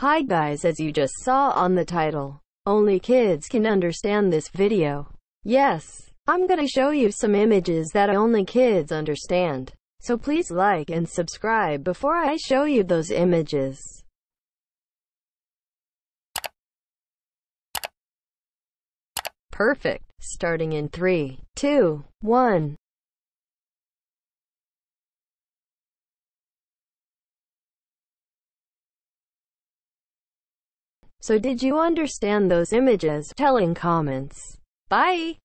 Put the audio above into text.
Hi guys as you just saw on the title. Only kids can understand this video. Yes, I'm gonna show you some images that only kids understand. So please like and subscribe before I show you those images. Perfect. Starting in 3, 2, 1. So did you understand those images? Telling comments. Bye!